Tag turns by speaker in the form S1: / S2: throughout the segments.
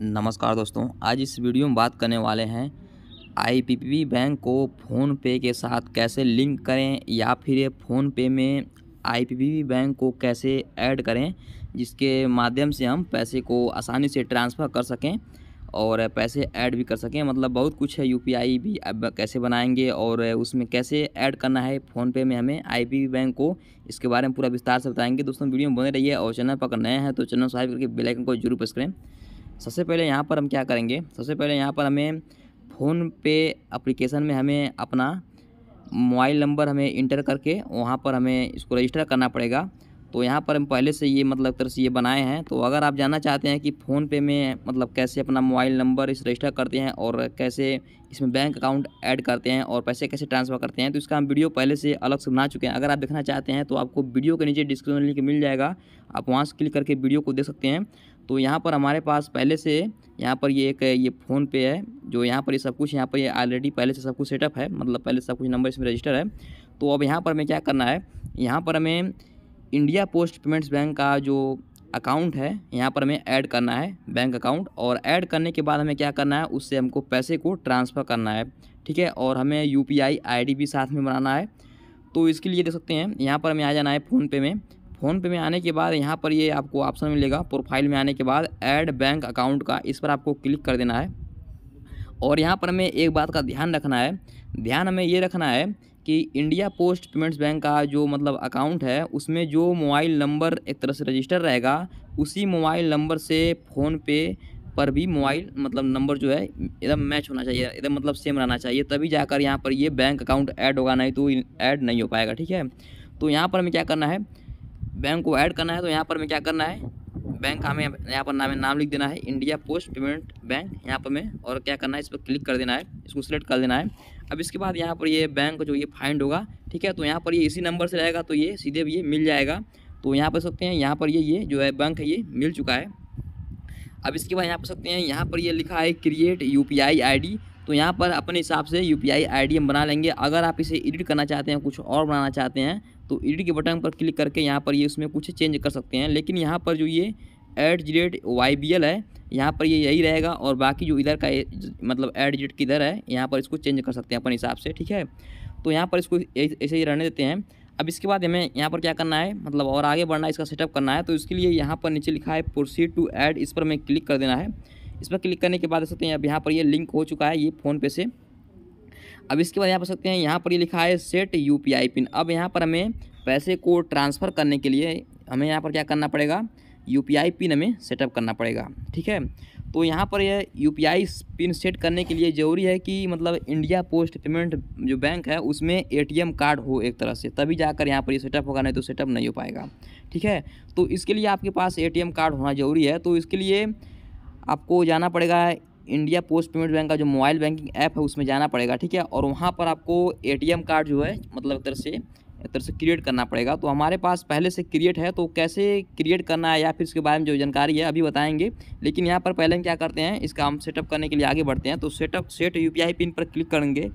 S1: नमस्कार दोस्तों, आज इस वीडियो में बात करने वाले हैं आईपीपीबी बैंक को फ़ोन पे के साथ कैसे लिंक करें या फिर फ़ोन पे में आईपीपीबी बैंक को कैसे ऐड करें, जिसके माध्यम से हम पैसे को आसानी से ट्रांसफ़र कर सकें और पैसे ऐड भी कर सकें। मतलब बहुत कुछ है यूपीआई भी कैसे बनाएँगे और उसमें कैसे ऐड करना है फ़ोन पे में हमें आईपीबी बैंक को, इसके बारे में पूरा विस्तार से बताएँगे। दोस्तों, वीडियो में बने रहिए और चैनल पर नए हैं तो चैनल सब्सक्राइब करके बेल आइकन को ज़रूर प्रेस करें। सबसे पहले यहाँ पर हम क्या करेंगे? सबसे पहले यहाँ पर हमें फ़ोन पे एप्लीकेशन में हमें अपना मोबाइल नंबर हमें इंटर करके वहाँ पर हमें इसको रजिस्टर करना पड़ेगा। तो यहाँ पर हम पहले से ये मतलब तरह से ये बनाए हैं। तो अगर आप जानना चाहते हैं कि फ़ोन पे में मतलब कैसे अपना मोबाइल नंबर इस रजिस्टर करते हैं और कैसे इसमें बैंक अकाउंट ऐड करते हैं और पैसे कैसे ट्रांसफ़र करते हैं तो इसका हम वीडियो पहले से अलग से बना चुके हैं। अगर आप देखना चाहते हैं तो आपको वीडियो के नीचे डिस्क्रिप्शन लिंक मिल जाएगा। आप वहाँ से क्लिक करके वीडियो को देख सकते हैं। तो यहाँ पर हमारे पास पहले से यहाँ पर ये एक, ये फ़ोन पे है, जो यहाँ पर ये सब कुछ, यहाँ पर ये ऑलरेडी पहले से सब कुछ सेटअप है मतलब पहले सब कुछ नंबर इसमें रजिस्टर है। तो अब यहाँ पर हमें क्या करना है, यहाँ पर हमें इंडिया पोस्ट पेमेंट्स बैंक का जो अकाउंट है, यहाँ पर हमें ऐड करना है बैंक अकाउंट और ऐड करने के बाद हमें क्या करना है, उससे हमको पैसे को ट्रांसफ़र करना है, ठीक है? और हमें यू पी आई भी साथ में बनाना है। तो इसके लिए देख सकते हैं, यहाँ पर हमें आ जाना है फ़ोनपे में। फ़ोनपे में आने के बाद यहाँ पर ये आपको ऑप्शन मिलेगा, प्रोफ़ाइल में आने के बाद ऐड बैंक अकाउंट का, इस पर आपको क्लिक कर देना है। और यहाँ पर हमें एक बात का ध्यान रखना है, ध्यान हमें ये रखना है कि इंडिया पोस्ट पेमेंट्स बैंक का जो मतलब अकाउंट है, उसमें जो मोबाइल नंबर एक तरह से रजिस्टर रहेगा, उसी मोबाइल नंबर से फ़ोन पे पर भी मोबाइल मतलब नंबर जो है, एकदम मैच होना चाहिए, एकदम मतलब सेम रहना चाहिए, तभी जाकर यहाँ पर ये बैंक अकाउंट ऐड होगा, नहीं तो ऐड नहीं हो पाएगा, ठीक है? तो यहाँ पर हमें क्या करना है बैंक को ऐड करना है तो यहाँ पर हमें क्या करना है? बैंक हमें यहाँ पर नाम नाम लिख देना है इंडिया पोस्ट पेमेंट बैंक यहाँ पर में और क्या करना है, इस पर क्लिक कर देना है, इसको सिलेक्ट कर देना है। अब इसके बाद यहाँ पर ये बैंक जो ये फाइंड होगा, ठीक है? तो यहाँ पर ये इसी नंबर से रहेगा तो ये सीधे ये मिल जाएगा। तो यहाँ पर सकते हैं, यहाँ पर ये ये जो है बैंक है, ये मिल चुका है। अब इसके बाद यहाँ पर सकते हैं, यहाँ पर ये लिखा है क्रिएट यू पी आई तो यहाँ पर अपने हिसाब से यू पी आई हम बना लेंगे। अगर आप इसे एडिट करना चाहते हैं, कुछ और बनाना चाहते हैं तो एडिट के बटन पर क्लिक करके यहाँ पर ये उसमें कुछ चेंज कर सकते हैं। लेकिन यहाँ पर जो ये एट जी रेट वाई बी एल है, यहाँ पर ये यही रहेगा और बाकी जो इधर का मतलब एट जी रेट किधर है, यहाँ पर इसको चेंज कर सकते हैं अपने हिसाब से, ठीक है? तो यहाँ पर इसको ऐसे ही रहने देते हैं। अब इसके बाद हमें यहाँ पर क्या करना है? मतलब और आगे बढ़ना है, इसका सेटअप करना है। तो इसके लिए यहाँ पर नीचे लिखा है प्रोसीड टू ऐड इस पर हमें क्लिक कर देना है। इस पर क्लिक करने के बाद देख सकते हैं, अब यहाँ पर ये लिंक हो चुका है ये फ़ोन पे से। अब इसके बाद यहाँ पर सकते हैं, यहाँ पर ये लिखा है सेट यूपीआई पिन। अब यहाँ पर हमें पैसे को ट्रांसफ़र करने के लिए हमें यहाँ पर क्या करना पड़ेगा? यूपीआई पिन हमें सेटअप करना पड़ेगा, ठीक है? तो यहाँ पर यह यू पिन सेट करने के लिए ज़रूरी है कि मतलब इंडिया पोस्ट पेमेंट जो बैंक है, उसमें एटीएम कार्ड हो एक तरह से, तभी जाकर यहाँ पर ये सेटअप होगा, नहीं तो सेटअप नहीं हो पाएगा, ठीक है? तो इसके लिए आपके पास एटीएम कार्ड होना ज़रूरी है तो इसके लिए आपको जाना पड़ेगा इंडिया पोस्ट पेमेंट बैंक का जो मोबाइल बैंकिंग ऐप है, उसमें जाना पड़ेगा, ठीक है? और वहाँ पर आपको एटीएम कार्ड जो है मतलब एक तरह से एक तरह से क्रिएट करना पड़ेगा। तो हमारे पास पहले से क्रिएट है तो कैसे क्रिएट करना है या फिर इसके बारे में जो जानकारी है, अभी बताएँगे। लेकिन यहाँ पर पहले हम क्या करते हैं, इसका हम सेटअप करने के लिए आगे बढ़ते हैं। तो सेटअप सेट यूपीआई पिन पर क्लिक करेंगे।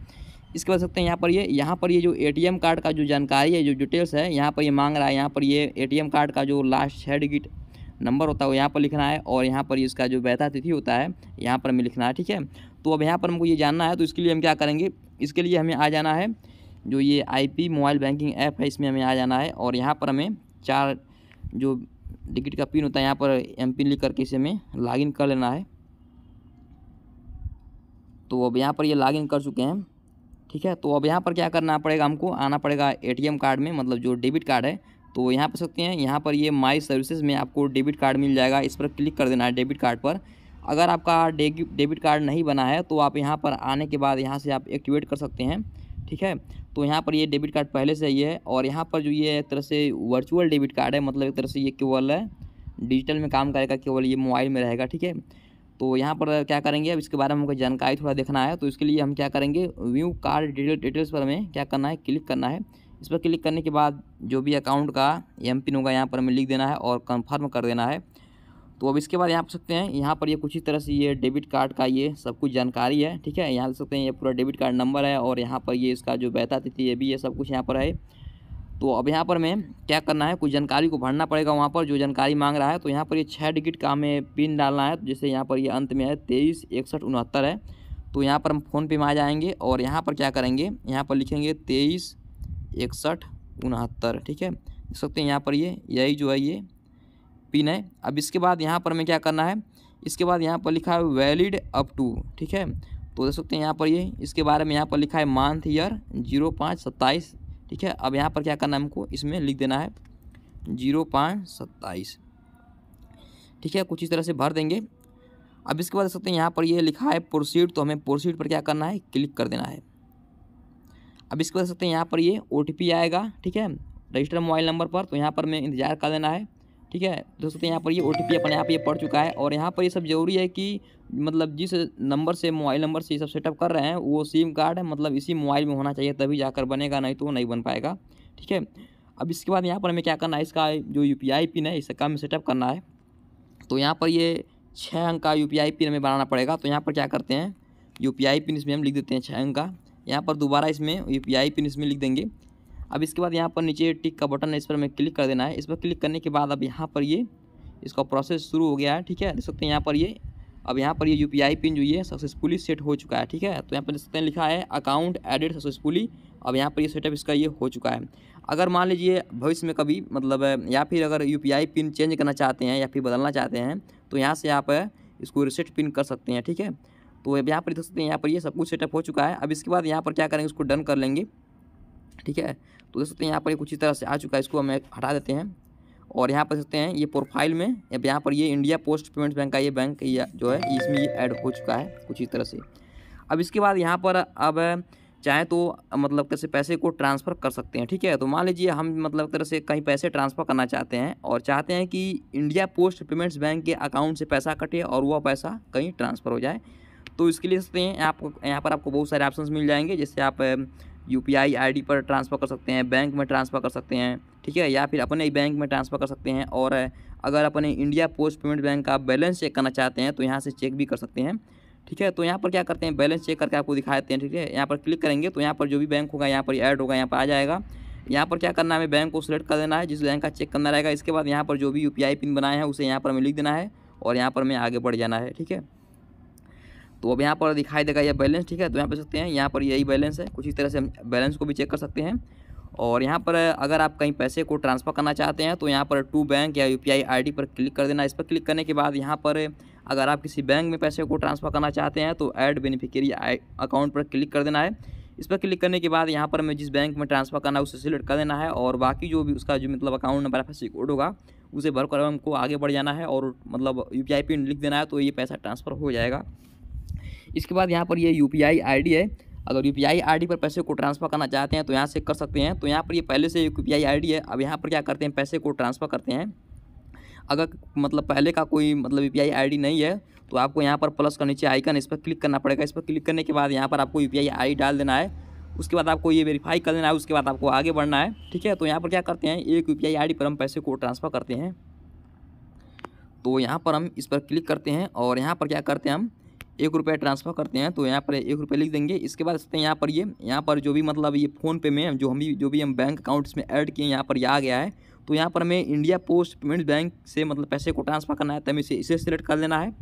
S1: इसके बाद सकते हैं यहाँ पर ये, यहाँ पर ये जो एटीएम कार्ड का जो जानकारी है, जो डिटेल्स है, यहाँ पर ये मांग रहा है, यहाँ पर ये एटीएम कार्ड का जो लास्ट छः डिजिट नंबर होता है वो यहाँ पर लिखना है और यहाँ पर इसका जो वैधा तिथि होता है, यहाँ पर हमें लिखना है, ठीक है? तो अब यहाँ पर हमको ये जानना है तो इसके लिए हम क्या करेंगे? इसके लिए हमें आ जाना है जो ये आईपी मोबाइल बैंकिंग ऐप है, इसमें हमें आ जाना है और यहाँ पर हमें चार जो टिकट का पिन होता है, यहाँ पर एम पिन लिख करके इसे हमें लॉगिन कर लेना है। तो अब यहाँ पर ये लॉगिन कर चुके हैं, ठीक है? तो अब यहाँ पर क्या करना पड़ेगा हमको? आना पड़ेगा एटीएम कार्ड में मतलब जो डेबिट कार्ड है तो यहाँ पर सकते हैं, यहाँ पर ये माई सर्विसेज़ में आपको डेबिट कार्ड मिल जाएगा। इस पर क्लिक कर देना है डेबिट कार्ड पर। अगर आपका डेबिट कार्ड नहीं बना है तो आप यहाँ पर आने के बाद यहाँ से आप एक्टिवेट कर सकते हैं, ठीक है? तो यहाँ पर ये डेबिट कार्ड पहले से ही है और यहाँ पर जो ये एक तरह से वर्चुअल डेबिट कार्ड है मतलब एक तरह से ये केवल है डिजिटल में काम करेगा, केवल ये मोबाइल में रहेगा, ठीक है? तो यहाँ पर क्या करेंगे, अब इसके बारे में हमको जानकारी थोड़ा देखना है तो इसके लिए हम क्या करेंगे व्यू कार्ड डिटेल डिटेल्स पर हमें क्या करना है क्लिक करना है। इस पर क्लिक करने के बाद जो भी अकाउंट का एम पिन होगा यहाँ पर हमें लिख देना है और कंफर्म कर देना है तो अब इसके बाद यहाँ पर सकते हैं यहाँ पर ये कुछ ही तरह से ये डेबिट कार्ड का ये सब कुछ जानकारी है ठीक है यहाँ देख सकते हैं ये पूरा डेबिट कार्ड नंबर है और यहाँ पर ये इसका जो बैता तिथि ये भी ये सब कुछ यहाँ पर है तो अब यहाँ पर हमें क्या करना है कुछ जानकारी को भरना पड़ेगा वहाँ पर जो जानकारी मांग रहा है तो यहाँ पर ये छः डिजिट का हमें पिन डालना है तो जैसे यहाँ पर ये अंत में है तेईस इकसठ उनहत्तर है तो यहाँ पर हम फ़ोन पे में आ जाएँगे और यहाँ पर क्या करेंगे यहाँ पर लिखेंगे तेईस इकसठ उनहत्तर, ठीक है? देख सकते हैं यहाँ पर ये, यही जो है ये पिन है। अब इसके बाद यहाँ पर हमें क्या करना है? इसके बाद यहाँ पर लिखा है वैलिड अप टू ठीक है? तो देख सकते हैं यहाँ पर ये, इसके बारे में यहाँ पर लिखा है मंथ ईयर ज़ीरो पाँच सत्ताईस, ठीक है? अब यहाँ पर क्या करना है हमको? इसमें लिख देना है ज़ीरो पाँच सत्ताईस, ठीक है? कुछ इस तरह से भर देंगे। अब इसके बाद देख सकते हैं यहाँ पर ये लिखा है प्रोसीड तो हमें प्रोसीड पर क्या करना है? क्लिक कर देना है। अब इसके देख सकते हैं यहाँ पर ये ओटीपी आएगा, ठीक है? रजिस्टर मोबाइल नंबर पर तो यहाँ पर हमें इंतज़ार कर देना है, ठीक है? देख सकते हैं यहाँ पर ये ओ टी पी अपने पर ये पड़ चुका है और यहाँ पर ये सब ज़रूरी है कि मतलब जिस नंबर से मोबाइल नंबर से ये सब सेटअप कर रहे हैं, वो सिम कार्ड मतलब इसी मोबाइल में होना चाहिए, तभी जाकर बनेगा, नहीं तो नहीं बन पाएगा, ठीक है? अब इसके बाद यहाँ पर हमें क्या करना है, इसका जो यूपीआई पिन है, इसका हमें सेटअप करना है। तो यहाँ पर ये छः अंक का यूपीआई पिन हमें बनाना पड़ेगा तो यहाँ पर क्या करते हैं यूपीआई पिन इसमें हम लिख देते हैं छः अंक का। यहाँ पर दोबारा इसमें यूपीआई पिन इसमें लिख देंगे। अब इसके बाद यहाँ पर नीचे टिक का बटन है इस पर हमें क्लिक कर देना है। इस पर क्लिक करने के बाद अब यहाँ पर ये इसका प्रोसेस शुरू हो गया है, ठीक है? देख सकते हैं यहाँ पर ये, अब यहाँ पर ये यूपीआई पिन जो ये सक्सेसफुली सेट हो चुका है, ठीक है? तो यहाँ पर देख सकते हैं लिखा है अकाउंट एडेड सक्सेसफुली, अब यहाँ पर ये सेटअप इसका ये हो चुका है। अगर मान लीजिए भविष्य में कभी मतलब या फिर अगर यूपीआई पिन चेंज करना चाहते हैं या फिर बदलना चाहते हैं तो यहाँ से आप इसको रिसेट पिन कर सकते हैं, ठीक है? तो यहाँ पर देख सकते हैं, यहाँ पर ये सब कुछ सेटअप हो चुका है। अब इसके बाद यहाँ पर क्या करेंगे उसको डन कर लेंगे। ठीक है? तो देख सकते हैं, यहाँ पर कुछ इस तरह से आ चुका है, इसको हम हटा देते हैं। और यहाँ पर सकते हैं, ये प्रोफ़ाइल में, अब यहाँ पर ये इंडिया पोस्ट पेमेंट्स बैंक का ये बैंक जो है, इसमें ये ऐड हो चुका है, कुछ इस तरह से। अब इसके बाद यहाँ पर अब चाहे तो मतलब कैसे पैसे को ट्रांसफ़र कर सकते हैं, ठीक है? तो मान लीजिए, हम मतलब तरह से कहीं पैसे ट्रांसफ़र करना चाहते हैं और चाहते हैं कि इंडिया पोस्ट पेमेंट्स बैंक के अकाउंट से पैसा कटे और वह पैसा कहीं ट्रांसफ़र हो जाए तो इसके लिए सकते हैं आपको यहाँ पर आपको बहुत सारे ऑप्शन मिल जाएँगे जैसे आप यू पी आई पर ट्रांसफ़र कर सकते हैं बैंक में ट्रांसफ़र कर सकते हैं ठीक है या फिर अपने बैंक में ट्रांसफ़र कर सकते हैं और अगर अपने इंडिया पोस्ट पेमेंट बैंक का बैलेंस चेक करना चाहते हैं तो यहाँ से चेक भी कर सकते हैं ठीक है तो यहाँ पर क्या करते हैं बैलेंस चेक करके आपको दिखा देते हैं ठीक है यहाँ पर क्लिक करेंगे तो यहाँ पर जो भी बैंक होगा यहाँ पर ऐड होगा यहाँ पर आ जाएगा यहाँ पर क्या करना है बैंक को सिलेक्ट कर देना है जिस बैंक का चेक करना रहेगा इसके बाद यहाँ पर जो भी यूपीआई पिन बनाए हैं उसे यहाँ पर हमें लिख देना है और यहाँ पर हमें आगे बढ़ जाना है ठीक है तो अब यहाँ पर दिखाई देगा यह बैलेंस, ठीक है? तो यहाँ पर सकते हैं, यहाँ पर यही बैलेंस है। कुछ इस तरह से हम बैलेंस को भी चेक कर सकते हैं। और यहाँ पर अगर आप कहीं पैसे को ट्रांसफ़र करना चाहते हैं तो यहाँ पर टू बैंक या यू पी पर क्लिक कर देना। इस पर क्लिक करने के बाद यहाँ पर अगर आप किसी बैंक में पैसे को ट्रांसफ़र करना चाहते हैं तो ऐड बेनिफिशियरी अकाउंट पर क्लिक कर देना है। इस पर क्लिक करने के बाद यहाँ पर हमें जिस बैंक में ट्रांसफ़र करना है, उसे सिलेक्ट कर देना है। और बाकी जो भी उसका जो मतलब अकाउंट नंबर एफ़ कोड होगा, उसे भर कर हमको आगे बढ़ जाना है। और मतलब यू पिन लिख देना है तो ये पैसा ट्रांसफ़र हो जाएगा। इसके बाद यहाँ पर ये यू पी है। अगर यू पी आई पर पैसे को ट्रांसफ़र करना चाहते हैं तो यहाँ से कर सकते हैं। तो यहाँ पर ये पहले से यू पी आई है। अब यहाँ पर क्या करते हैं, पैसे को ट्रांसफ़र करते हैं। अगर मतलब पहले का कोई मतलब यू पी नहीं है तो आपको यहाँ पर प्लस का नीचे आइकन इस पर क्लिक करना पड़ेगा। इस पर क्लिक करने के बाद यहाँ पर आपको यू पी डाल देना है। उसके बाद आपको ये वेरीफाई कर देना है। उसके बाद आपको आगे बढ़ना है। ठीक है? तो यहाँ पर क्या करते हैं, एक यू पी पर हम पैसे को ट्रांसफ़र करते हैं। तो यहाँ पर हम इस पर क्लिक करते हैं और यहाँ पर क्या करते हैं हम एक रुपया ट्रांसफ़र करते हैं तो यहाँ पर एक रुपये लिख देंगे। इसके बाद सकते हैं यहाँ पर ये, यहाँ पर जो भी मतलब ये फ़ोन पे में जो हम भी, जो भी हम बैंक अकाउंट इसमें ऐड किए यहाँ पर ये आ गया है। तो यहाँ पर हमें इंडिया पोस्ट पेमेंट्स बैंक से मतलब पैसे को ट्रांसफ़र करना है तो हमें इसे इसे सिलेक्ट कर लेना है।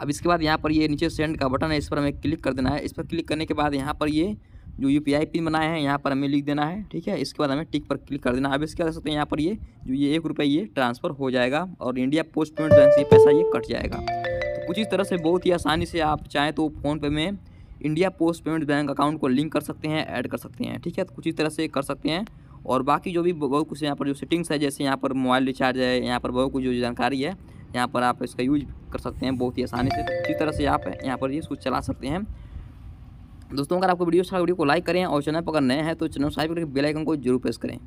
S1: अब इसके बाद यहाँ पर ये नीचे सेंड का बटन है, इस पर हमें क्लिक कर देना है। इस पर क्लिक करने के बाद यहाँ पर ये जो यू पिन बनाए हैं, यहाँ पर हमें लिख देना है, ठीक है। इसके बाद हमें टिक पर क्लिक कर देना है। अब इसके बाद सकते हैं यहाँ पर ये, जो ये एक रुपये ये ट्रांसफ़र हो जाएगा और इंडिया पोस्ट पेमेंट बैंक से पैसा ये कट जाएगा। कुछ इस तरह से बहुत ही आसानी से आप चाहें तो फ़ोनपे में India post payment bank account को लिंक कर सकते हैं, ऐड कर सकते हैं, ठीक है? तो कुछ इस तरह से कर सकते हैं। और बाकी जो भी बहुत कुछ यहाँ पर जो सेटिंग्स है, जैसे यहाँ पर मोबाइल रिचार्ज है, यहाँ पर बहुत कुछ जो जानकारी है, यहाँ पर आप इसका यूज़ कर सकते हैं बहुत ही आसानी से। इसी तरह से आप यहाँ पर कुछ चला सकते हैं। दोस्तों, अगर आपको वीडियो अच्छा वीडियो को लाइक करें और चैनल पर अगर नए हैं तो चैनल साइब करके बेल आइकन को ज़रूर प्रेस करें।